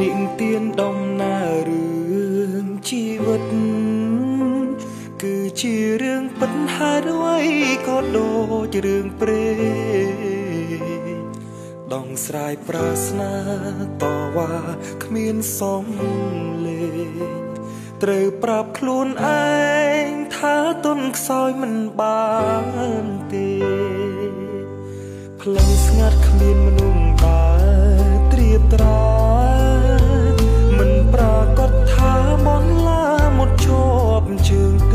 នាងទៀនដំណើររឿងជីវិត គឺជារឿងពិតហេតុអ្វីក៏ដូចរឿងព្រេងដងស្រ័យប្រាស្នាតវ៉ាគ្មានសំលេងត្រូវប្រាប់ខ្លួនឯងថាទុនខ្សោយមិនបានទេផ្លូវស្ងាត់គ្មានមនុស្សដើរត្រៀបត្រា ប់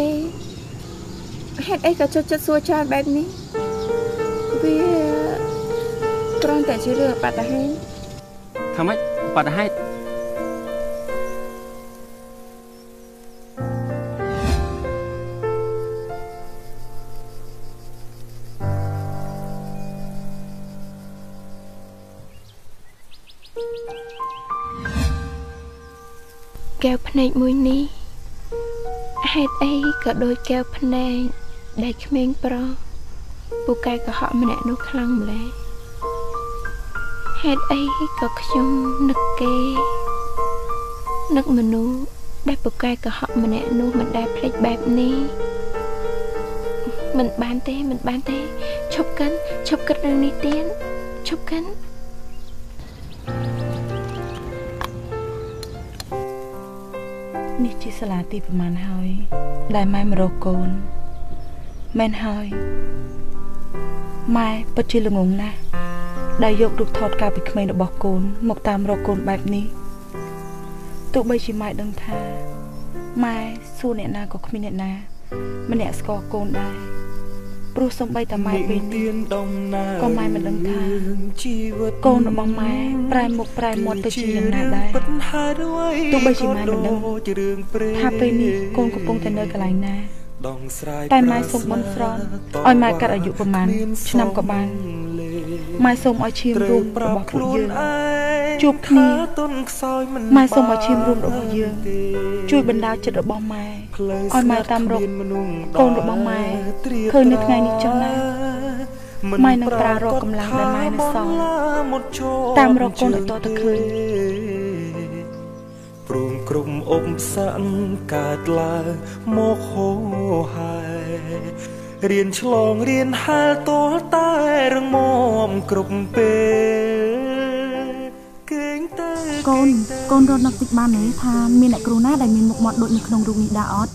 ទេហេតុអីក៏ចិត្តចិត្តសួរច្រើនបែបនេះវាគ្រាន់តែជារឿងអបតហេតុថាម៉េចបដហេតុកែវភ្នែកមួយនេះ ហេតុអីក៏ដូចកែវភ្នែកដែលក្មេងប្រុសពូកែកុហកម្នាក់នោះខ្លាំងម្ល៉េះហេតុអីក៏ខ្ញុំនឹកគេនឹកមនុស្សដែលពូកែកុហកម្នាក់នោះមិនដែលភ្លេចបែបនេះមិនបានទេមិនបានទេឈប់កិនឈប់គិតរឿងនេះទៀតឈប់កិន នេះជាសាលាទីប្រមាណហើយ ដែលម៉ែមករកកូនមែនហើយម៉ែពិតជាល្ងងណាស់ដែលយករូបថតកាលពីក្មេងរបស់កូន មកតាមរកកូនបែបនេះទោះបីជាម៉ែដឹងថាម៉ែសួរអ្នកណាក៏គ្មានអ្នកណា ម្នាក់ស្គាល់កូនដែរ ព្រោះសំបីតែម៉ែពេលនេះក៏ម៉ែមិនដឹងថាកូនរបស់ម៉ែប្រែមុខប្រែមាត់ទៅជាយ៉ាងណាដែរទោះបីជាម៉ែមិនដឹងថាពេលនេះកូនកំពុងតែនៅកន្លែងណាតែម៉ែសូមបន់ស្រន់ឲ្យម៉ែកាត់អាយុប្រមាណឆ្នាំក៏បានម៉ែសូមឲ្យឈាមរួមរបស់ពួកយើងជួបគ្នាម៉ែសូមឲ្យឈាមរួមរបស់យើង ជួយបណ្ដាលចិត្តរបស់ម៉ែ ឲ្យម៉ែតាមរកកូនរបស់ម៉ែឃើញនៅថ្ងៃនេះចឹងណាម៉ែនឹងប្រើរកកម្លាំងដែលម៉ែនៅសល់តាមរកកូនឲ្យតទៅឃើញព្រមក្រុមអមសាំងកើតឡើងមកហោហើយរៀនឆ្លងរៀនហាលតលតែរងមគ្រប់ពេលគេងទៅ កូនកូនរត់នឹកតិចបានទេថាមានអ្នកគ្រូណាដែលមានមុខមាត់ដូចនៅក្នុងរូបនេះដែរអត់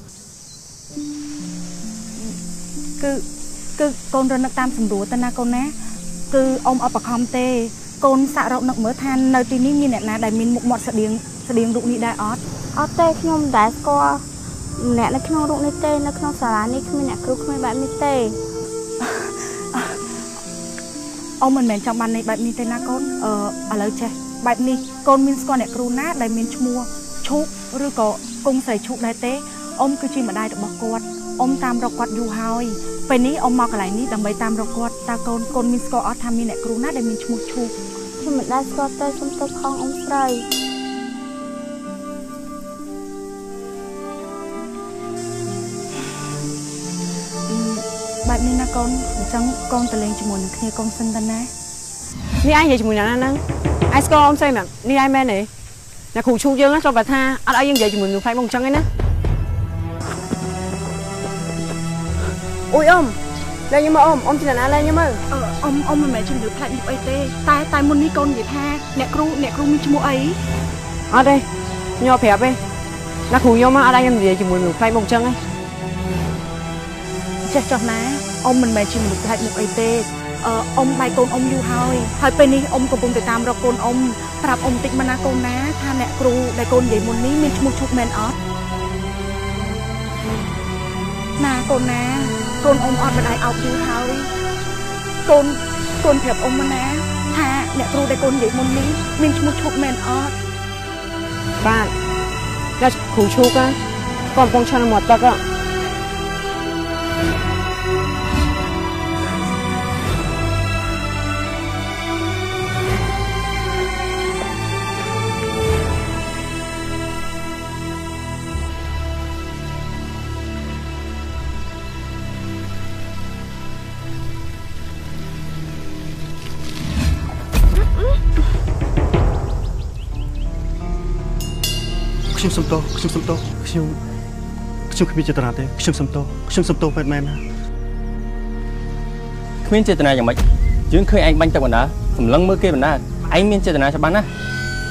គឺគឺកូនរត់នឹកតាមសម្រួលទៅណាកូនណាគឺអ៊ំអត់បខំទេ កូនសាក់រកនឹកមើលថានៅទីនេះមានអ្នកណាដែលមានមុខមាត់ស្តៀងស្តៀងរូបនេះដែរអត់អត់ទេខ្ញុំមិនដែលស្គាល់ម្នាក់នៅក្នុងរូបនេះទេនៅក្នុងសាលានេះគ្មានអ្នកគ្រូគ្មានបែបនេះទេអ៊ំមិនមែនចង់បានន័យបែបនេះទេណាកូនអឺឥឡូវចេះ បែបនេះកូនមានស្គាល់អ្នកគ្រូណាដែលមានឈ្មោះឈូកឬក៏គង់ស្រីឈូកដែរទេអ៊ំគឺជាម្ដាយរបស់គាត់អ៊ំតាមរកគាត់យូរហើយពេលនេះអ៊ំមកកន្លែងនេះដើម្បីតាមរកគាត់តើកូនកូនមានស្គាល់អត់ថាមានអ្នកគ្រូណាដែលមានឈ្មោះឈូកខ្ញុំមិនដែលស្គាល់ទេខ្ញុំទៅខំអ៊ំស្រីបែបនេះណាកូនអញ្ចឹងកូនទៅលេងជាមួយនឹងគ្នាកូនសិនទៅណានេះឯងនិយាយជាមួយអ្នកណាហ្នឹង ឯងស្គាល់អ៊ំស្រីមែននេះឯងមែនទេអ្នកគ្រូឈូកយើងណាចូលបើថាអត់ឲ្យយើងនិយាយជាមួយនឹងផ្លែមកអញ្ចឹងឯណាអូយអ៊ំលេងមើលអ៊ំអ៊ំជាអ្នកណាលេងមើលអឺអ៊ំអ៊ំមិនមែនជំនឿផ្លែកមុខអីទេតែតែមុននេះកូននិយាយថាអ្នកគ្រូអ្នកគ្រូមានឈ្មោះអីអត់ទេខ្ញុំប្រាប់ទេអ្នកគ្រូខ្ញុំអត់ឲ្យខ្ញុំនិយាយជាមួយនឹងផ្លែមកអញ្ចឹងឯងសចេះចោះណាអ៊ំមិនមែនជាមនុស្សផ្លែកមុខអីទេ អឺអ៊ំបែកកូនអ៊ំយូរហើយហើយពេលនេះអ៊ំកំពុងតែតាមរកកូនអ៊ំប្រាប់អ៊ំតិចមកណាកូនណាថាអ្នកគ្រូដែលកូននិយាយមុននេះមានឈ្មោះឈប់មែនអត់ណាកូនណាកូនអ៊ំអត់ម្ដាយអោបយូរហើយកូនកូនប្រាប់អ៊ំមកណាថាអ្នកគ្រូដែលកូននិយាយមុននេះមានឈ្មោះឈប់មែនអត់បាទអ្នកគ្រូឈូកគាត់កំពុងឆានមាត់ទឹក ខ្ញុំសុំទោសខ្ញុំសុំទោសខ្ញុំខ្ញុំគ្មានចេតនាទេខ្ញុំសុំទោសខ្ញុំសុំទោសមែនមែនណាគ្មានចេតនាយ៉ាងម៉េចយើងឃើញឯងបាញ់ទឹកបណ្ដាសម្លឹងមើលគេបណ្ដាឯងមានចេតនាច្បាស់ណាស់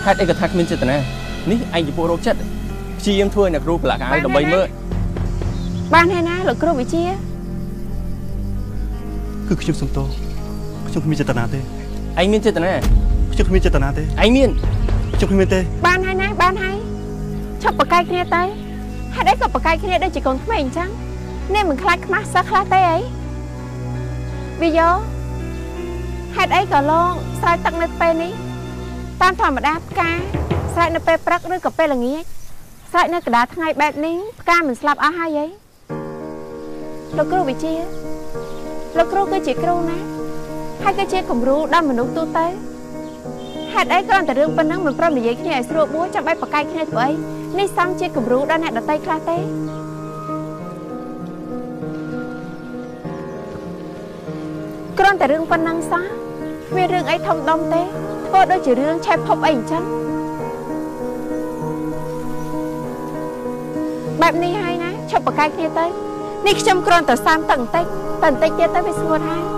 ហេតុអីក៏ថាគ្មានចេតនានេះឯងជាពួករោគចិត្តព្យាយាមធ្វើឲ្យអ្នកគ្រូប្រឡាក់កៅដើម្បីមើលបានហើយណាលោកគ្រូវិជាគឺខ្ញុំសុំទោសខ្ញុំគ្មានចេតនាទេឯងមានចេតនាខ្ញុំគ្មានចេតនាទេឯងមានខ្ញុំគ្មានទេបានហើយណាបានហើយ ឈប់បកកាយគ្នាទៅហេតុអីក៏បកកាយគ្នាដូចជាកូនក្មេងអញ្ចឹងនេះមិនខ្លាចខ្មាស់សោះខ្លះទេអីវិយោហេតុអីក៏ឡងស្រោចទឹកនៅពេលនេះតាមធម្មតាផ្កាស្រោចនៅពេលព្រឹកឬក៏ពេលល្ងាចស្រោចនៅកណ្ដាលថ្ងៃបែបនេះផ្កាមិនស្លាប់អស់ហើយអីលោកគ្រូវិជាលោកគ្រូគឺជាគ្រូណាហើយក៏ជាគំរូដល់មនុស្សទូទៅហេតុអីគ្រាន់តែរឿងប៉ុណ្ណឹងមិនព្រមនិយាយគ្នាឲ្យស្រួលបួរចាំបាច់បកកាយគ្នាធ្វើអី នេះសំជាគំរូដល់អ្នកដតីខ្លះទេគ្រាន់តែរឿងប៉ុណ្ណឹងសោះគ្មានរឿងអីធំដុំទេធ្វើដូចជារឿងឆេះភពអីអញ្ចឹងបែបនេះហើយណាឈប់បកកាយគ្នាទៅនេះខ្ញុំគ្រាន់តែសាមតឹងបន្តិចតែបន្តិចទៀតទៅវាស្ងួតហើយ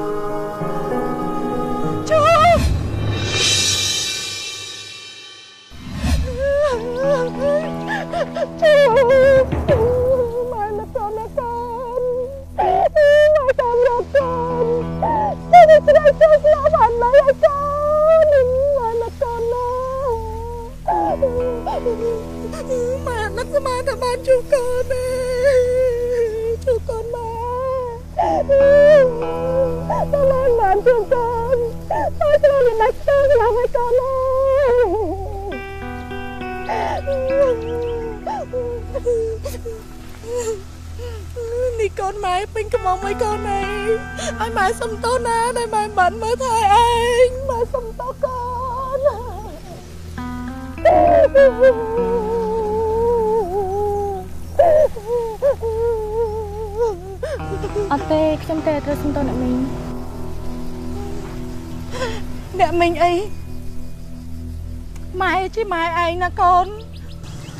សុំទោសណាដែលម៉ែបានមើលថែឯងម៉ែសុំទោសកូនអត់ទេខ្ញុំទេត្រូវសុំទោសអ្នកមីងអ្នកមីងអីម៉ែជាម៉ែឯងណាកូន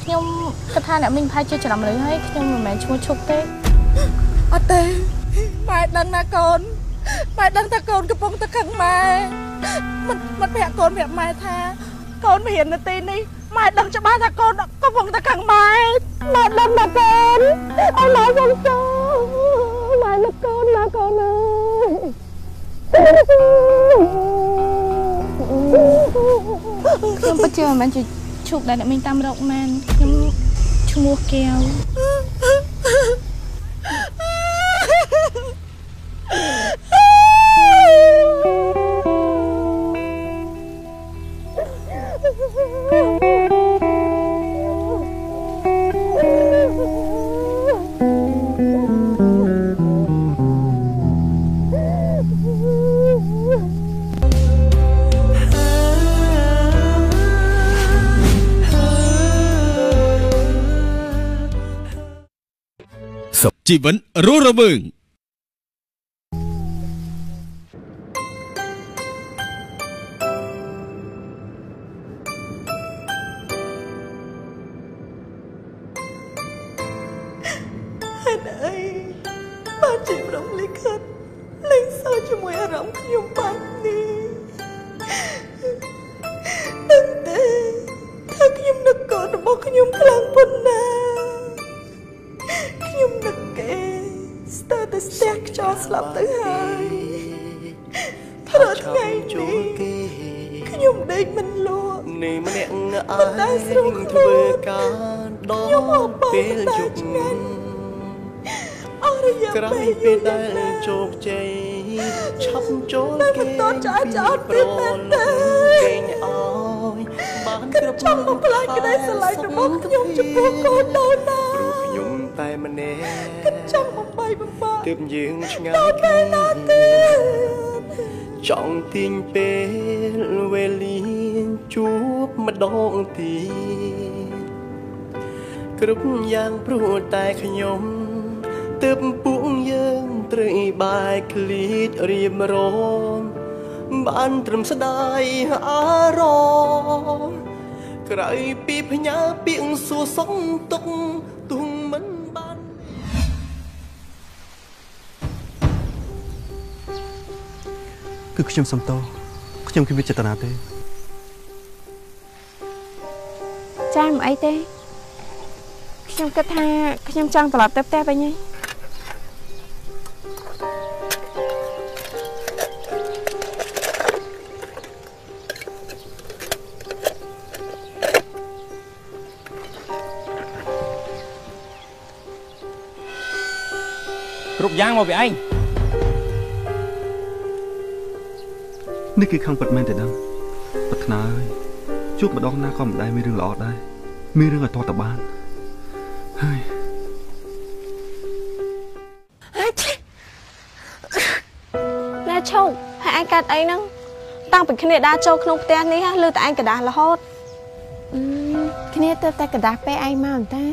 ខ្ញុំគិតថាអ្នកមីងប្រហែលជាច្រឡំឬហើយខ្ញុំមិនមែនឈ្មោះឈប់ទេអត់ទេម៉ែដឹងណាកូន ម៉ែដឹងថាកូនកំពុងតែខឹងម៉ែមិនមិនប្រាប់កូនប្រាប់ម៉ែថា កូនមិនហ៊ាននៅទីនេះម៉ែដឹងច្បាស់ថាកូនកំពុងតែខឹងម៉ែម៉ែដឹងណាកូនឲ្យម៉ែសុំទោសម៉ែនឹកកូនណាកូនអើយខ្ញុំពិតជាមិនមែនជាឈប់ដែលអ្នកមីងតាមរកមែនខ្ញុំឈ្មោះកែវ ជីវិតរស់រវើងហេតុ ស្រួលខ្លួនធ្វើការដខ្ញុំអបអរពេលយតែប់ឆ្ងាញ់អររយៈក្រោពេលយយូពេលរដែលណាស់ជោគជ័យឆាប់ចូលតែមិនទាន់ឆ្អែតឆ្អត់ទៀតមែនទេគេងអើយបានខ្ញុំចង់បំផ្លាញក្តីស្រឡាញ់របស់ខ្ញុំចំពោះកូនដូនណាខ្ញុំតែម្នាក់ចង់បំបីបំបាក់ទើបយើងឆ្ងាដូយនពេលណាទៀតចង់ទាញពេលវេលាជួប ម្ដងទៀតគ្រប់យ៉ាងព្រោះតែខ្ញុំទើបពួកយើងត្រូវបែកឃ្លៀចរៀបរងបានត្រឹមស្ដាយអារម្មណ៍ក្រោយពីផ្ញើពាក្យសួរសុំទុកទុំមិនបានគឺខ្ញុំសុំទោសខ្ញុំគ្មានចេតនាទេ ចាមិនអីទេខ្ញុំគិតថាខ្ញុំចង់ត្រឡប់ទៅផ្ទះវិញហើយគ្រប់យ៉ាងមកពីឯងនេះគឺខាងពិតមែនទេដឹងប្រាថ្នាហើយ ជួបម្ដងណាក៏មិនដែរមានរឿងល្អដែរមានរឿងឲ្យតតបានហើយណាឈោហើយឯងកាត់អីហ្នឹងតាំងពីគ្នាដើរចូលក្នុងផ្ទះនេះលើតែឯងកដាស់រហូតគ្នាទៅតែកដាស់ពេលឯងមកអន្តា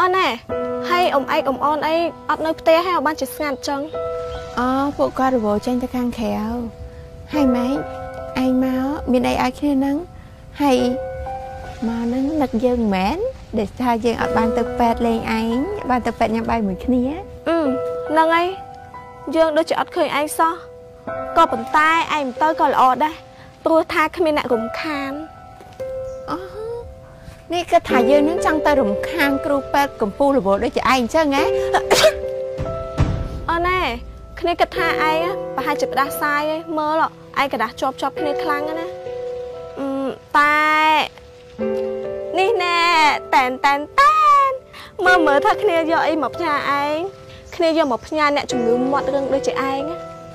អូនណែហើយអ៊ំឯកអ៊ំអូនអីអត់នៅផ្ទះហើយបានជាស្ងាត់ចឹងអូពួកគាត់រវល់ចេញទៅខាងក្រៅ ហើយម៉េចឯងមកមានអីឲ្យគ្នាហ្នឹងហើយមកហ្នឹងនឹកយើងមែនដែលថាយើងអត់បានទៅប៉ែតលេងឯងបានទៅប៉ែតញ៉ាំបាយមួយគ្នាអឺហ្នឹងហើយយើងដូចជាអត់ឃើញឯងសោះក៏ប៉ុន្តែឯងមិនទៅក៏ល្អដែរព្រោះថាគ្មានអ្នករំខានអូនេះគឺថាយើងនឹងចង់ទៅរំខានគ្រូប៉ែតកម្ពុជារវល់ដូចជាឯងអញ្ចឹងហ៎អត់ណែ គ្នាគិតថាឯងប្រហែលជាផ្ដាសាយឯងមើលឯងកដាស់ជាប់ជាប់គ្នាខ្លាំងណាស់អឺតែនេះណែតែនតែនតែនមើលមើលថាគ្នាយកអីមកផ្ញើឯងគ្នាយកមកផ្ញើអ្នកជំងឺមាត់រឹងដូចជាឯង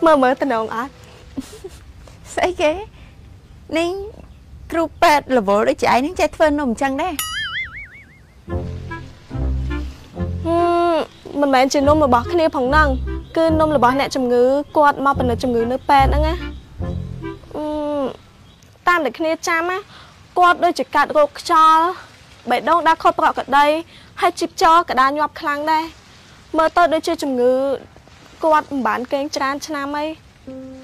មើលមើលតំណងអត់ស្អីគេនេះគ្រូប៉ែតរវល់ដូចជាឯងនឹងចេះធ្វើនំអញ្ចឹងដែរហឹ មមិនមែនជានំរបស់គ្នាផងហ្នឹងគឺនំរបស់អ្នកជំងឺគាត់មកពិនិត្យជំងឺនៅពេទ្យហ្នឹងណាអឺតាមដែលគ្នាចាំណាគាត់ដូចជាកាត់រោគខ្យល់បេះដូងដើរខុសប្រក្រតីហើយជីបចរក៏ដើរញាប់ខ្លាំងដែរមើលទៅដូចជាជំងឺគាត់មិនបានកេងច្រើនឆ្នាំអីអឺ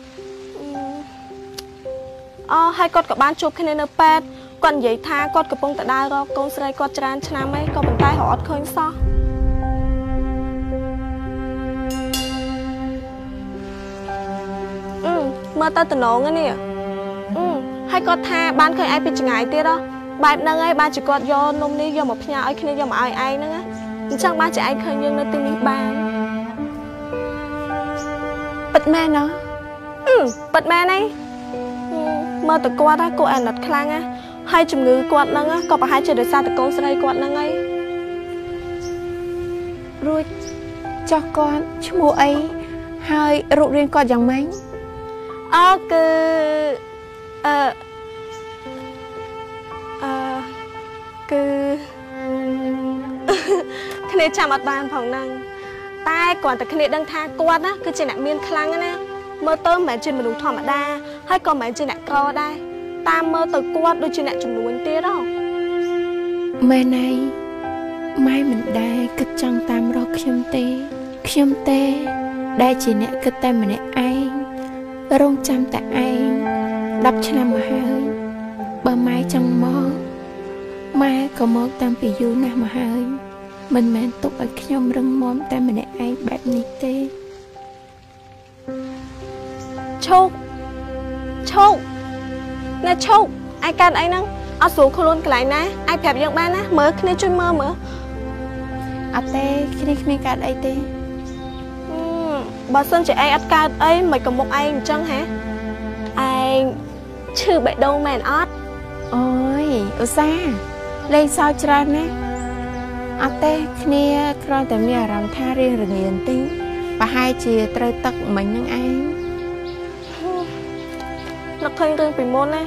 អូហើយគាត់ក៏បានជួបគ្នានៅពេទ្យគាត់និយាយថាគាត់កំពុងតែដើររកកូនស្រីគាត់ច្រើនឆ្នាំអីក៏ប៉ុន្តែរកអត់ឃើញសោះ មើលទៅតំណងហ្នឹងនេះអឺហើយគាត់ថាបានឃើញឯងពីចង្ងាយទៀតហ៎បែបហ្នឹងហើយបានជាគាត់យកនំនេះយកមកផ្ញើឲ្យគ្នាយកមកឲ្យឯងហ្នឹងណាអញ្ចឹងបានជាឯងឃើញយើងនៅទីនេះបានពិតមែនណោះអឺពិតមែនហើយអឺមើលទៅគាត់ហ្នឹងគាត់អាណិតខ្លាំងណាហើយជំងឺគាត់ហ្នឹងណាក៏ប្រហែលជាដោយសារតកូនស្រីគាត់ហ្នឹងហើយរួចចោះគាត់ឈ្មោះអីហើយរូបរាងគាត់យ៉ាងម៉េច អើគឺអឺអឺគឺគ្នាចាំអត់បានផងហ្នឹងតែគ្រាន់តែគ្នាដឹងថាគាត់ណាគឺជាអ្នកមានខ្លាំងណាមើលទៅមិនមែនជាមនុស្សធម្មតាហើយក៏មិនមែនជាអ្នកក្រដែរតាមមើលទៅគាត់ដូចជាអ្នកចំនួនទៀតហ៎មែនហើយម៉ែមិនដែលគិតចង់តាមរកខ្ញុំទេខ្ញុំទេ ដែលជាអ្នកគិតតែម្នាក់ឯង រងចាំតែឯង10ឆ្នាំមកហើយបើម៉ែចង់មកម៉ែក៏មកតាំងពីយូរណាស់មកហើយមិនមែនទុកឲ្យខ្ញុំរឹងមាំតែម្នាក់ឯងបែបនេះទេឈោកឈោកណែឈោកឯងកើតអីហ្នឹងអត់ស្រួលខ្លួនកន្លែងណាឯងប្រាប់យើងបានណាមើលគ្នាជួយមើលមើលខអត់ទេគ្នាគ្មានកើតអីទេហឹម បើសិនជាឯងអត់កើតអីមិនក៏មុខឯងអញ្ចឹងហ៎ឯងឈឺបេះដូងមែនអត់អូយឧស្សាហ៍លេងសើចច្រើនណាស់អត់ទេគ្នាគ្រាន់តែមានអារម្មណ៍ថារៀងរងាបន្តិចប្រហែលជាត្រូវទឹកមិញហ្នឹងឯងនឹកឃើញរឿងពីមុនណា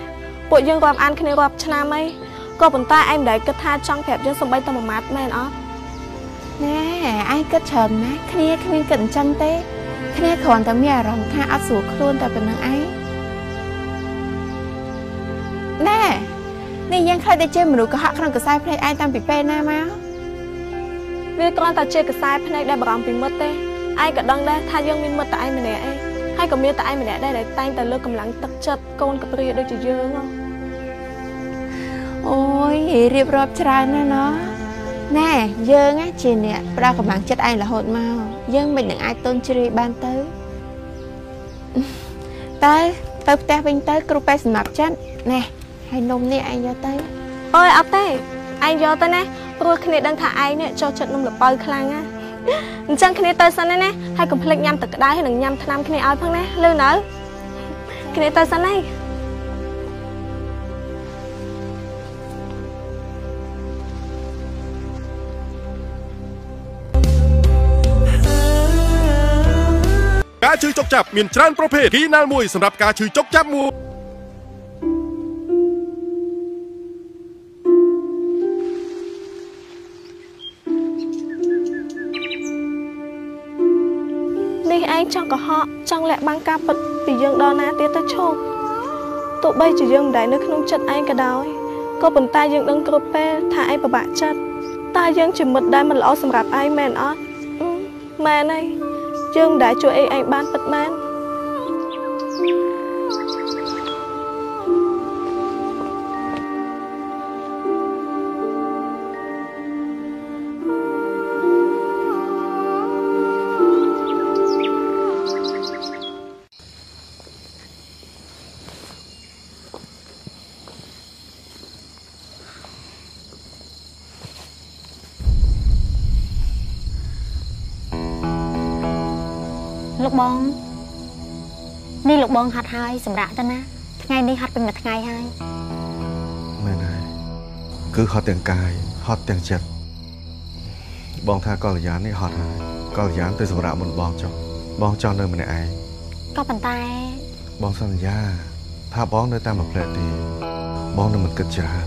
ពួកយើងរាប់អានគ្នារាប់ឆ្នាំអីក៏ប៉ុន្តែឯងមិនដែលគិតថាចង់ប្រាប់យើងសំបីតែមួយម៉ាត់មែនអត់ណែឯងគិតច្រើនណាស់គ្នាគ្មានគិតអញ្ចឹងទេ គ្នាគ្រាន់តែមានអារម្មណ៍ថាអត់ស្រួលខ្លួនតែប៉ុណ្្នឹងឯងណែនេះយើងខ្លាចតែជាមនុស្សកុហកក្នុងខ្សែភ្នែកឯងតាំងពីពេលណាមកវាគ្រាន់តែជាខ្សែភ្នែកដែលបារម្ភពីមិត្តទេឯងក៏ដឹងដែរថាយើងមានមិត្តតែឯងម្នាក់ឯងហើយក៏មានតែឯងម្នាក់ដែរដែលតែងតែលើកកម្លាំងទឹកចិត្តកូនកព្រាដូចជាយើងហ៎អូយរៀបរាប់ច្រើនណាស់ណោះណែយើងណាជាអ្នកផ្ដល់កម្លាំងចិត្តឯងរហូតមក យើងមិននឹងអាចទន់ជ្រាយបានទៅតើទៅផ្ទះវិញទៅ គ្រូពេទ្យសម្រាប់ចិត្តណែហើយនំនេះឯងយកទៅអើយអត់ទេឯងយកទៅណាព្រោះគ្នាដឹងថាឯងនេះចូលចិត្តនំលពៅខ្លាំងណាអញ្ចឹងគ្នាទៅសិនណាហើយកុំភ្លេចញ៉ាំទឹកក្តៅហើយនឹងញ៉ាំថ្នាំគ្នាឲ្យផងណាលឺនៅគ្នាទៅសិនហើយ ការឈឺចុកចាប់មានច្រើនប្រភេទគីណាល់មួយសម្រាប់ការឈឺចុកចាប់មួយនេះឯងចង់កុហកចង់លាក់បាំងការពិតពីយើងដល់ណាទៀតទៅឈប់ទោះបីជាយើងមិនដែលនៅក្នុងចិត្តឯងក៏ដោយក៏ប៉ុន្តែយើងដឹងគ្រប់ពេលថាឯងពិបាកចិត្តតើយើងជាមិត្តដែលមិនល្អសម្រាប់ឯងមែនអត់អឺមែនហើយ យើងមិនដែលជួយឯងឯងបានពិតមែន បងហាត់ហើយសម្រាប់ទៅណាថ្ងៃនេះហាត់ពេញមួយថ្ងៃហើយមែនហើយគឺហត់ទាំងកាយហត់ទាំងចិត្តបងថាកល្យាននេះហត់ហើយកល្យានទៅសម្រាប់មុនបងចុះបងចង់នៅម្នាក់ឯងក៏ប៉ុន្តែបងសន្យា ថាបងនៅតាមមួយផ្លែតទេបងនឹងមិនគិតច្រើន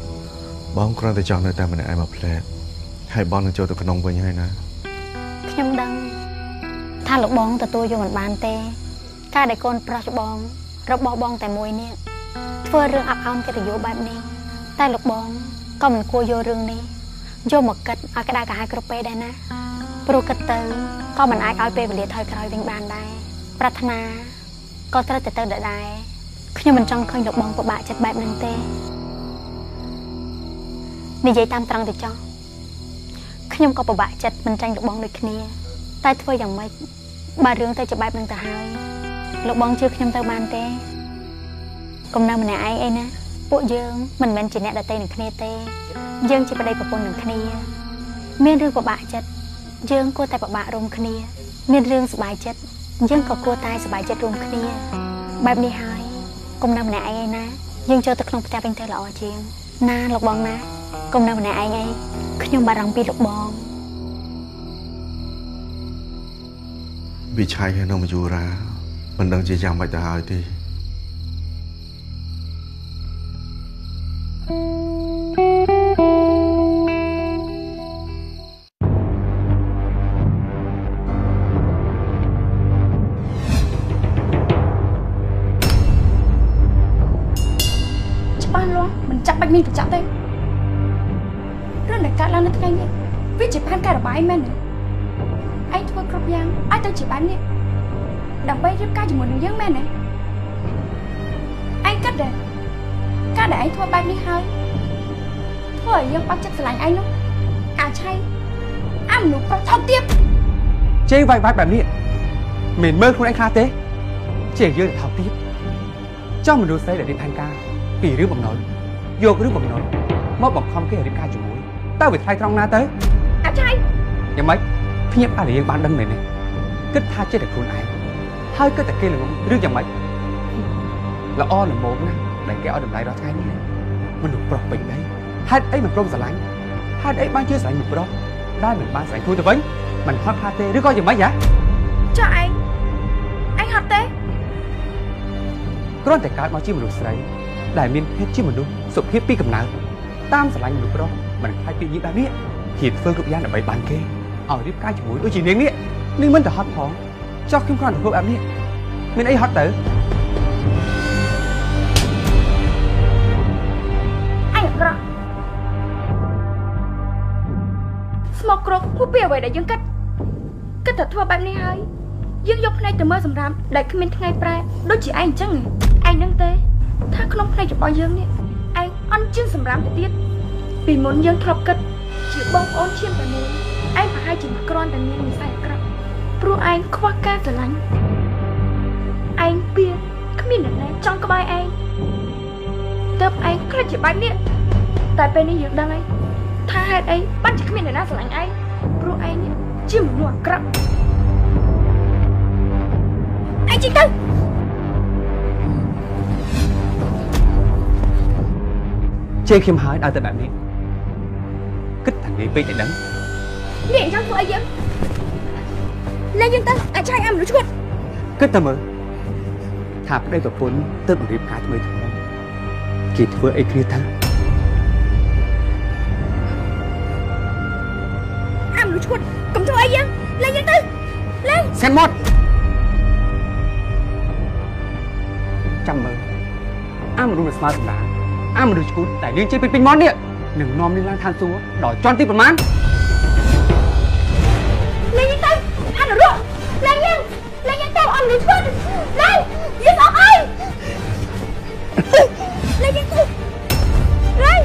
បងគ្រាន់តែចង់នៅតែម្នាក់ឯងមួយផ្លែតហើយបងនឹងចូលទៅក្នុងវិញហើយណាខ្ញុំដឹងថាលោកបងទទួលយកមិនបានទេ ការដែលកូនប្រុសច្បងរបស់បងតែមួយនេះធ្វើរឿងអាប់អោនកិត្តិយសបែបនេះតែលោកបងក៏មិនគួរយករឿងនេះយកមកគិតឲ្យក្តៅក្រហាយគ្រប់ពេលដែរណាព្រោះគិតទៅក៏មិនអាចឲ្យពេលវេលាថយក្រោយវិញបានដែរប្រាថ្នាក៏ត្រូវតែទៅដដែលខ្ញុំមិនចង់ឃើញលោកបងពិបាកចិត្តបែបហ្នឹងទេនិយាយតាមត្រង់ទៅចោះខ្ញុំក៏ពិបាកចិត្តមិនចាញ់លោកបងដូចគ្នា តែធ្វើយ៉ាងម៉េចបើរឿងទៅជាបែបហ្នឹងទៅហើយ លោកបងជឿខ្ញុំទៅបានទេកុំនៅម្នាក់ឯងអីណាពួកយើងមិនមែនជាអ្នកដតីនឹងគ្នាទេ យើងជាប្តីប្រពន្ធនឹងគ្នា មានរឿងពិបាកចិត្តយើងគួរតែពិបាករួមគ្នា មានរឿងសុបាយចិត្តយើងក៏គួរតែសុបាយចិត្តរួមគ្នាបែបនេះហើយកុំនៅម្នាក់ឯងឯណា យើងចូលទៅក្នុងផ្ទះវិញទៅល្អជាង ណាលោកបងណាកុំនៅម្នាក់ឯងឯងខ្ញុំបារម្ភពីលោកបងវិឆ័យហើយនៅមយូរា មិនដឹងជាយ៉ាងម៉េចទៅហើយទេច្បាស់លាស់មិនចាប់បាច់មានប្រចាំទេរឿងដែលកើតឡើងនៅថ្ងៃនេះវាជាផែនការរបស់ឯងមែនទេឯងធ្វើគ្រប់យ៉ាងឲ្យទៅជាបែបនេះ ដើម្បីរៀបការជាមួយនឹងយើងមែនទេឯងគិតដែរការដែលឯងធ្វើបែបនេះហើយធ្វើឲ្យយើងបាត់ចិត្តស្រឡាញ់ឯងនោះអាឆៃអាមនុស្សប្រុសថោកទៀតជេរវាយវាយបែបនេះមិនមើលខ្លួនឯងខ្លះទេជាងយើងទៅថោកទៀតចង់មនុស្សស្រីដែលរៀបផែនការពីរឿងបំណុលយករឿងបំណុលមកបង្ខំគេឲ្យរៀបការជាមួយតើវាថ្លៃត្រង់ណាទៅអាឆៃយ៉ាងម៉េចភ្ញាក់អារយើងបានដឹងមែនទេគិតថាចិត្តតែខ្លួនឯង ហើយគិតតែគេល្ងងឬយ៉ាងម៉េចល្អល្មមណាស់ដែលគេឲ្យតម្លៃដល់ថ្ងៃនេះមនុស្សប្រុសពេញដីហេតុអីមិនព្រមស្រឡាញ់ហេតុអីបានជឿស្រឡាញ់មនុស្សប្រុសដែលមិនបានស្រឡាញ់ខ្លួនទៅវិញមិនហត់ថាទេឬក៏យ៉ាងម៉េចហ៎ចុះឯងឯងហត់ទេគ្រាន់តែកើតមកជាមនុស្សស្រីដែលមានភាពជាមនុស្សសុភាពពីកំណើតតាមស្រឡាញ់មនុស្សប្រុសមិនខ្លាចពីញីបែបនេះហ៊ានធ្វើគ្រប់យ៉ាងដើម្បីបានគេឲ្យរៀបការជាមួយដូចជានាងនេះនាងមិនទៅហត់ផង ចោះខ្ញុំគ្រាន់តែធ្វើបែបនេះមានអីហត់ទៅឯងអាក្រក់ស្មោកគ្រោកហួសពីអ្វីដែលយើងគិតគិតតែធ្វើបែបនេះហើយយើងយកភ្នែកទៅមើលសម្រាប់ដែលគ្មានថ្ងៃប្រែដូចជាឯងអញ្ចឹងឯងនឹងទេ ថាក្នុងភ្នែករបស់យើងនេះឯងអន់ជាងសម្រាប់ទៅទៀតពីមុនយើងធ្លាប់គិតជាបងប្អូនឈាមតែមួយឯងប្រហែលជាគ្រាន់តែមាននិស្ស័យអាក្រក់ ព្រោះឯងខ្វះការស្រឡាញ់ឯងពៀគ្មានអ្នកណាចង់ក្បែរឯងទើបឯងខ្លាចជាបែបនេះតែពេលនេះយើងដឹងហើយថាហេតុអីបានជាគ្មានអ្នកណាស្រឡាញ់ឯងព្រោះឯងនេះជាមនុស្សអាក្រក់ឯងជិះទៅជេរខ្ញុំហើយឲ្យតែបែបនេះគិតថាងាយពេកតែដឹងនេះអញ្ចឹងធ្វើអីយើង លេងយើងទៅអាចឆាយអាមនុស្សឈួតគិតតែមើលថាប្តីប្រពន្ធទៅបង្រៀបការថ្មីថ្មីគេធ្វើអីគ្នាទៅអាមនុស្សឈួតកុំធ្វើអីយើងលេងយើងទៅលេងស្ងាត់មកចាំមើលអាមនុស្សស្មើសម្ដាអាមនុស្សឈួតតែនាងជិះពេញពេញមកនេះនឹងនាំនាងឡើងឋានសួគ៌ដល់ជាន់ទីប្រមាណ ងយើងទៅអាមនុស្សឈួតលេងយើងអត់អីលេងយើងទៅលេង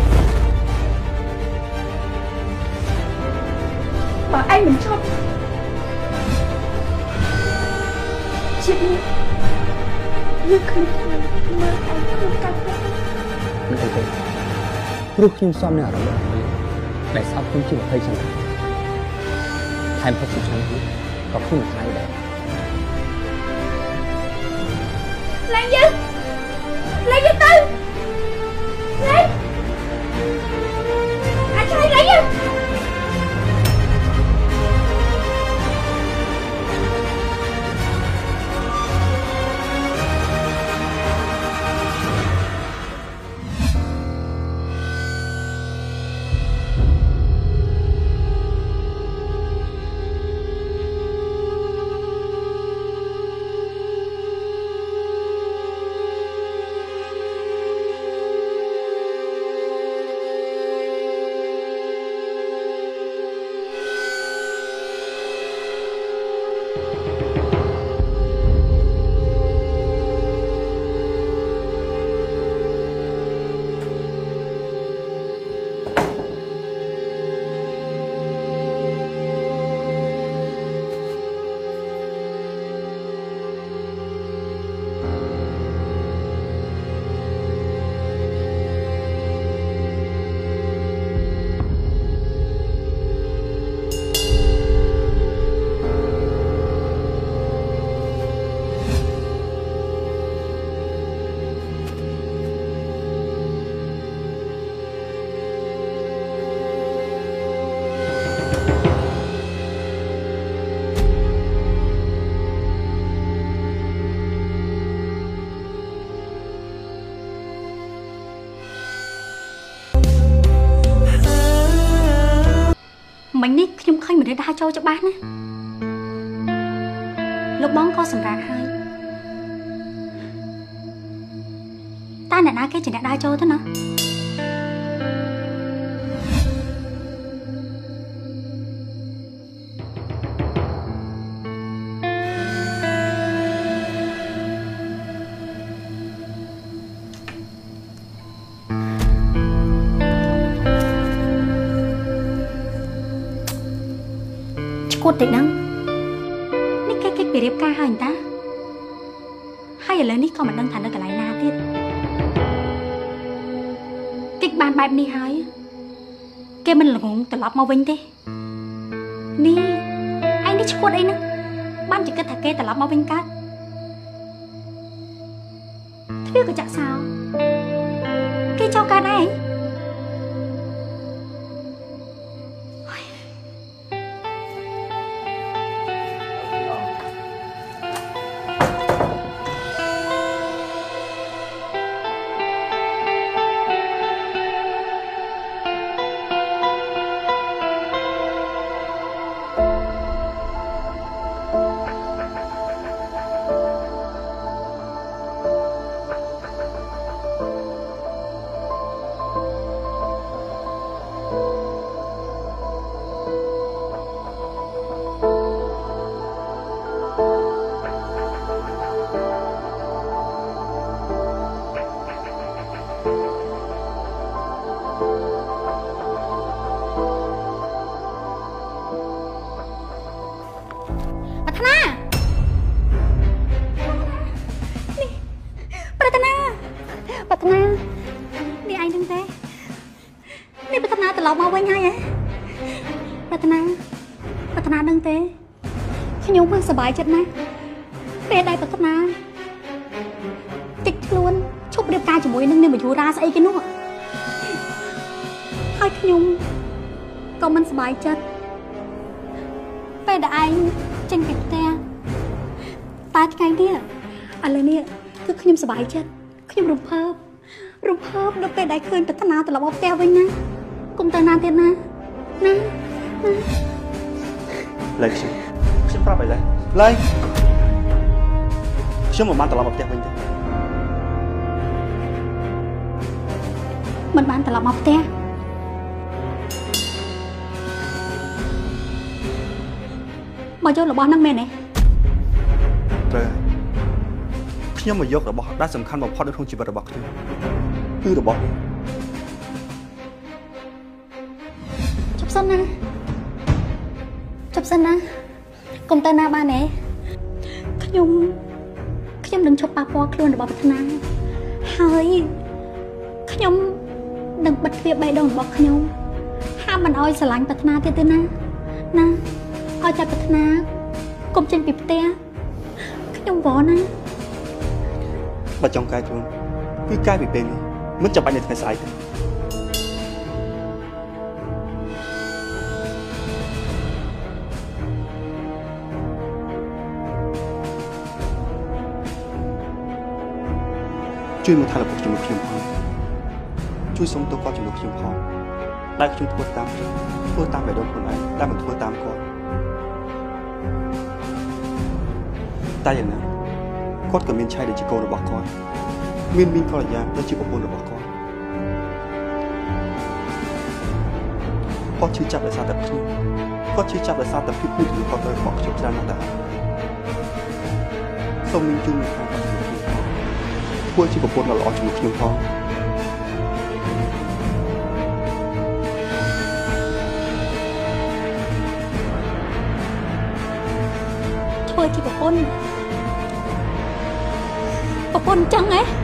បើឯងមិនឈប់ជាតិនេះយើងគ្មានថ្ងៃមើលឯងខ្លួនកាត់ទេមិនអីទេព្រោះខ្ញុំសមនឹងអារម្មណ៍របស់នាងដែលស្អប់ខ្ញុំជា20ឆ្នាំថែម60ឆ្នាំទៀតក៏ខ្ញុំមិនខ្លាច មិញនេះខ្ញុំឃើញមនុស្សដើរចូលច្បាស់ណាលោកបងក៏សម្រាប់ហើយតើអ្នកណាគេជាអ្នកដើរចូលទៅណា តតិចហ្នឹងនេះគេគេពីរៀបការហើយអញ្តាហើយឥឡូវនេះក៏មិនដឹងថានៅកន្លែងណាទៀតតិចបានបែបនេះហើយគេមិនល្ងងត្រឡប់មកវិញទេនេះឯងនេះឈួតអីហ្នឹងបានជាគិតថាគេត្រឡប់មកវិញកើត ប្បាយចិត្តណាស់ពេលដែលប្រាថ្នាតិចខ្លួនឈប់រៀបការជាមួយនឹងនាងមយុរាស្អីគេនោះហើយខ្ញុំក៏មិនសប្បាយចិត្តពេលដែលឯងចេញពីផ្ទះតែថ្ងៃនេះឥឡូវនេះគឺខ្ញុំសប្បាយចិត្តខ្ញុំរំភើបរំភើបនៅពេលដែលឃើញប្រាថ្នាត្រឡប់មកផ្ទះវិញណាគុំទៅណាទៀតណាណាណាឡែកខ្ញុំខ្ញុំប្រាប់ឲ្យឡែក ឡែកខ្ញុំមិនបានត្រឡប់មកផ្ទះវិញទេមិនបានត្រឡប់មកផ្ទះមកយករបស់ហ្នឹងមែនទេត្រូវខ្ញុំមកយករបស់ដែលសំខាន់បំផុតនៅក្នុងជីវិតរបស់ខ្ញុំគឺរបស់នេះជប់សិនណាជប់សិនណា កុំទៅណាបានទេខ្ញុំខ្ញុំនឹងឈប់ប៉ះពាល់ខ្លួនរបស់ប្រាថ្នាហើយខ្ញុំនឹងបិទទ្វារបេះដូងរបស់ខ្ញុំហាមមិនអោយស្រឡាញ់ប្រាថ្នាទៀតទេណាណាឲ្យតែប្រាថ្នាកុំចេញពីផ្ទះខ្ញុំវល់ណាបើចង់កែខ្លួនគឺកែពីពេលនេះមិនចាំបាច់នៅថ្ងៃស្អែកទេ ជួយមកថែឪពុកជាមួយខ្ញុំផងជួយសុំទោសគាត់ជាមួយខ្ញុំផងដែលខ្ញុំធ្វើតាមចិត្តធ្វើតាមបេះដូងខ្លួនឯងដែលមិនធ្វើតាមគាត់តែយ៉ាងណាគាត់ក៏មានឆៃដែលជាកូនរបស់គាត់មានមីងកល្យាដែលជាប្រពន្ធរបស់គាត់គាត់ជឿចាប់ដោយសារតែខ្ញុំគាត់ជឿចាប់ដោយសារតែភាពពុទ្ធរបស់គាត់របស់ខ្ញុំច្រើនណាស់ដែរសូមមីងជួយមកខាងគាត់ជាមួយខ្ញុំ ធ្វើជាប្រពន្ធដ៏ល្អជាមួយខ្ញុំផងធ្វើជាប្រពន្ធប្រពន្ធចឹងហ៎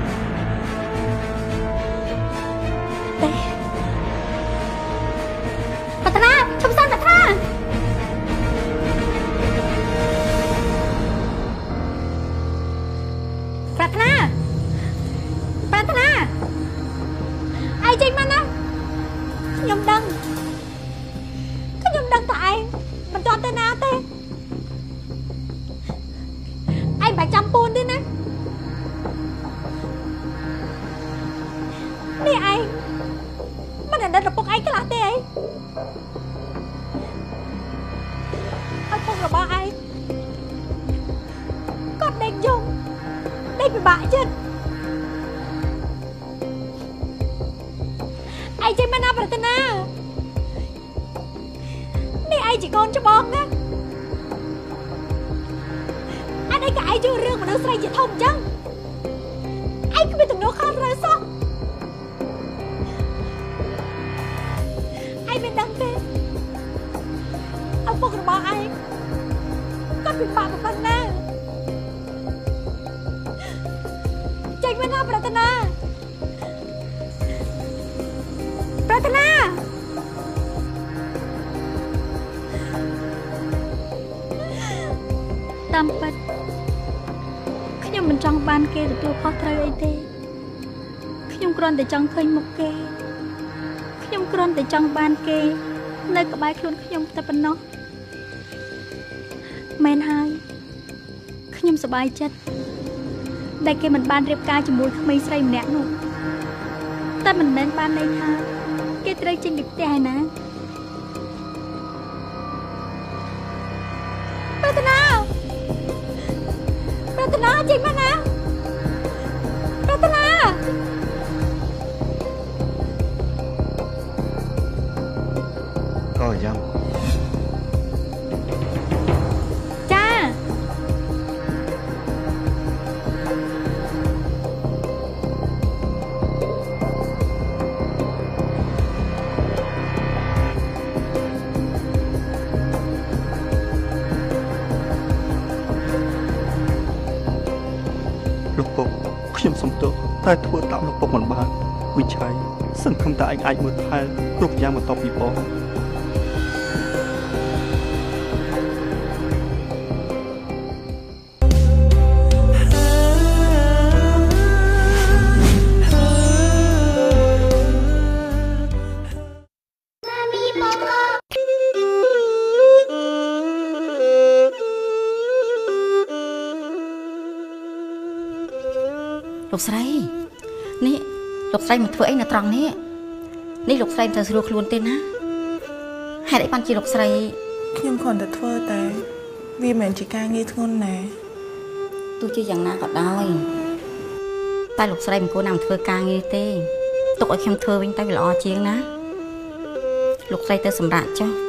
ចេញមកណាខ្ញុំដឹងខ្ញុំដឹងថាឯងមិនទាន់ទៅណាទេឯងបាច់ចាំពូ គេទទួលខុសត្រូវអីទេខ្ញុំគ្រាន់តែចង់ឃើញមុខគេខ្ញុំគ្រាន់តែចង់បានគេ នៅក្បែរខ្លួនខ្ញុំតែប៉ុណ្ណោះមែនហើយខ្ញុំសប្បាយចិត្តដែលគេមិនបានរៀបការជាមួយក្មេងស្រីម្នាក់នោះតែមិនមែនបានន័យថាគេត្រូវចេញពីផ្ទះឯណា ថាឯងអាចមើលថែគ្រប់យ៉ាងបន្ទាប់ពីបងលោកស្រីនេះលោកស្រីមកធ្វើអីនៅត្រង់នេះ នេះលោកស្រីមិនទៅស្រួលខ្លួនទេណាហេតុអីបានជាលោកស្រីខ្ញុំគ្រាន់តែធ្វើតែវាមិនមែនជាការងារធ្ងន់ណាស់ទោះជាយ៉ាងណាក៏ដោយតែលោកស្រីមិនគួរណាមកធ្វើការងារទេទុកឲ្យខ្ញុំធ្វើវិញទៅវាល្អជាងណា លោកស្រីទៅសម្រាប់ចុះ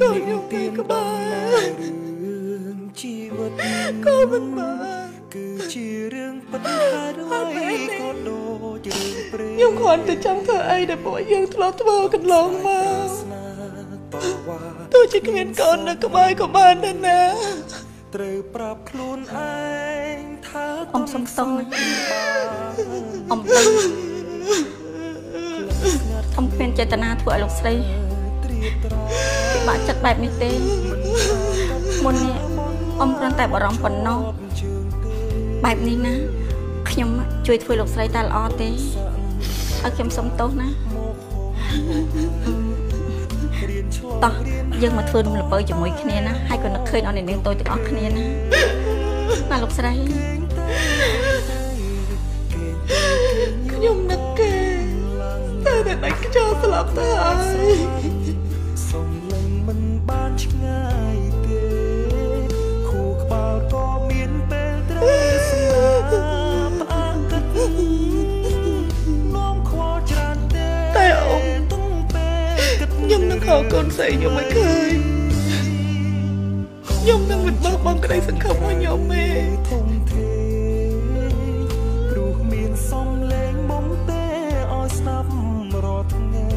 កូនខ្ញុំនៅក្បែរជីវិតក៏មិនបានគឺជារឿងពិតហេតុអ្វីក៏ដូចរឿងព្រេងខ្ញុំគ្រាន់តែចង់ធ្វើអីដែលពួកយើងធ្លាប់ធ្វើកន្លងមកទោះជាគ្មានកូននៅក្បែរក៏បានដែរណាត្រូវប្រាប់ខ្លួនឯងថាអ៊ំសុំទោសណាអ៊ំដឹងអ៊ំគ្មានចេតនាធ្វើឲ្យលោកស្រីពិ បាកចិត្តបែបនេះទេមុននេះអ៊ំគ្រាន់តែបារម្ភប៉ុណ្ណោះបែបនេះណាខ្ញុំជួយធ្វើលោកស្រីតែល្អទេឲ្យខ្ញុំសុំទោសណាតោះយើងមកធ្វើនំល្ពៅជាមួយគ្នាណាហើយក៏នឹកឃើញអស់អ្នកនាងតូចទាំងអស់គ្នាណាណាលោកស្រីខ្ញុំនឹកគេតែតែដាច់ខ្យល់ស្លាប់ទៅហើយ ស្រីខ្ញុំមិនឃើញខ្ញុំនឹងមិនបោះបង់ក្តីសង្ឃឹមរបស់ខ្ញុំទេធំធេព្រោះមានសំឡេងបំទេឲ្យស្ដាប់រាល់ថ្ងៃ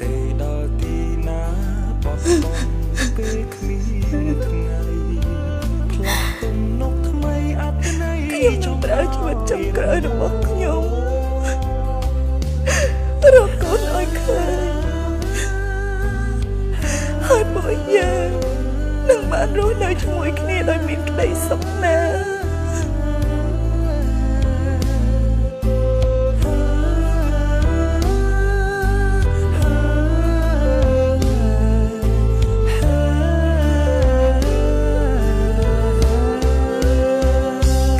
គេដល់ទីណាបត់បង់ពេលគ្មានថ្ងៃផ្លាស់ទំនុកថ្មីអត្តន័យខ្ញុំត្រូវជីវិតចុងក្រោយរបស់ខ្ញុំ ហើយពួកយើងនឹងបានរស់នៅជាមួយគ្នាដោយមានក្តីសុខណាស់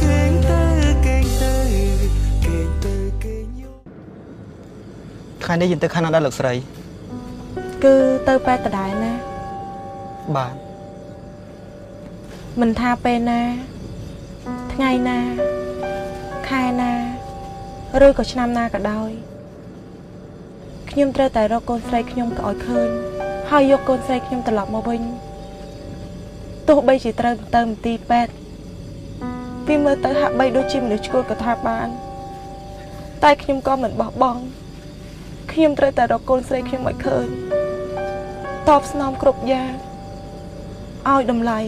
គេងទៅគេងទៅគេងទៅគេងយកថ្ងៃនេះយើងទៅខាងណាដែរលោកស្រី គឺទៅប៉ែតដដែលណា បាទមិនថាពេលណា ថ្ងៃណា ខែណារឬក៏ឆ្នាំណាក៏ដោយខ្ញុំត្រូវតែរកកូនស្រីខ្ញុំទៅឲ្យឃើញហើយយកកូនស្រីខ្ញុំត្រឡប់មកវិញទោះបីជាត្រូវទៅមន្ទីរពេទ្យពីមើលទៅហាក់បីដូចជាមនុស្សឆ្កួតក៏ថាបាន តែខ្ញុំក៏មិនបោះបង់ខ្ញុំត្រូវតែរកកូនស្រីខ្ញុំឲ្យឃើញតបស្នងគ្រប់យ៉ាង ឲ្យតម្លៃ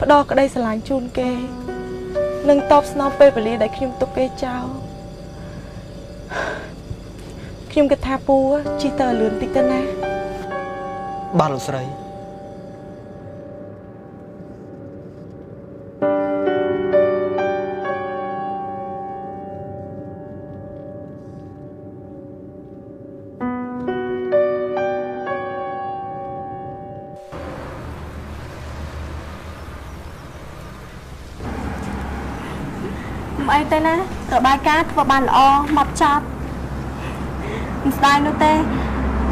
ផ្ដល់ក្តីស្រឡាញ់ជូនគេ និងតបស្នងពេលវេលាដែលខ្ញុំទុកគេចោលខ្ញុំគិតថាពូជិះទៅលឿនតិចទៅណាបាទលោកស្រី ទេណារបាយការណ៍ធ្វើបានល្អមកចត់មិនស្ដាយនោះទេ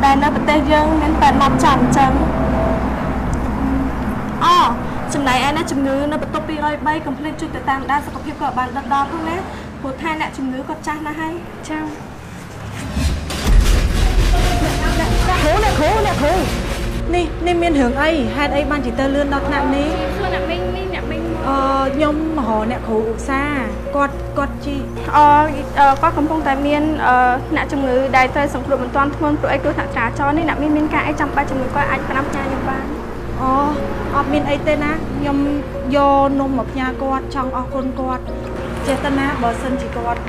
ដែលនៅប្រទេសយើងមានពេទ្យមកចត់អញ្ចឹងអូចំណែកឯណាជំងឺនៅបន្ទប់203កុំភ្លេចជួយទៅតាមដានសុខភាពក៏បានដិតដល់ផងណាព្រោះថាអ្នកជំងឺគាត់ចាស់ណាស់ហើយចា៎គ្រូអ្នកគ្រូអ្នកគ្រូនេះនេះមានរឿងអីហេតុអីបានជាទៅលឿនដល់ថ្នាក់នេះខ្លួនអ្នកមីងមីងអ្នកមីង អឺខ្ញុំមករកអ្នកគ្រូឧស្សាហ៍គាត់គាត់ជីអូគាត់កំពុងតែមានអ្នកជំងឺដែលត្រូវសង្គ្រោះមិនទាន់ធ្ងន់ព្រោះអីគ្រោះថ្នាក់ចរាចរណ៍នេះអ្នកមានមានការអីចាំបាច់ជំងឺគាត់អាចផ្ដាំផ្ញើខ្ញុំបានអូអត់មានអីទេណាខ្ញុំយកនំមកផ្ញើគាត់ចង់អរគុណគាត់ចេតនាបើសិនជាគាត់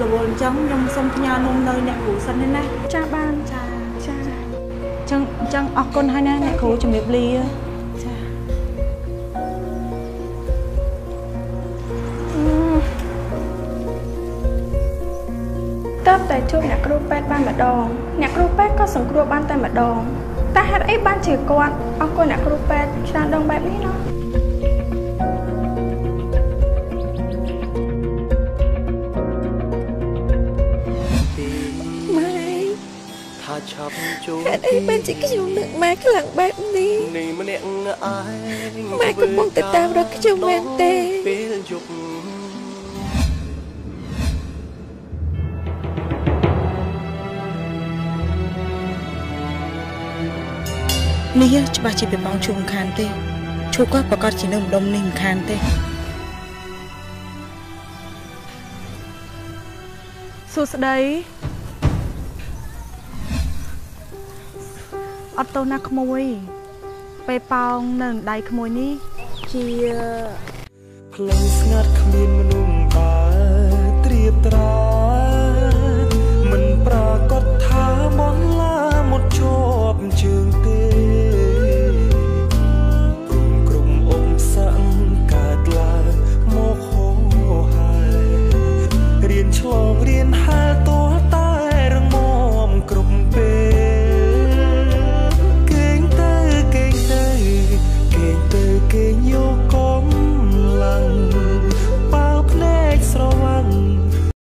រវល់អញ្ចឹងខ្ញុំសូមផ្ញើនំនៅអ្នកគ្រូសិនទេណាចាបានចាចាអញ្ចឹងអញ្ចឹងអរគុណហើយណាអ្នកគ្រូជំរាបលា តើបតែជួបអ្នកគ្រូពេទ្យបានម្ដងអ្នកគ្រូពេទ្យក៏សង្គ្រោះបានតែម្ដងតែហេតុអីបានជាគាត់អរគុណអ្នកគ្រូពេទ្យច្រើនដងបែបនេះណោះម៉ែថាឆាប់ចូលហេតុអីបានជាខ្ញុំនឹកម៉ែខ្លាំងបែបនេះនេះម្នាក់ឯងម៉ែកំពុងតែតាមរកខ្ញុំមែនទេពេលយប់ នេះច្បាស់ជាពីបងជួមិនខានទេឈូក៏ប្រកាសជានៅម្ដុំនេះមិនខានទេសួស្ដីអត់ទោសណាក្មួយ ពេលប៉ោងនៅដៃក្មួយនេះជាផ្លូវស្ងាត់គ្មានមនុស្សបើត្រៀបត្រាមិនប្រកបថាមនឡាមុតជាប់ជើងទេ ងរៀនហែលត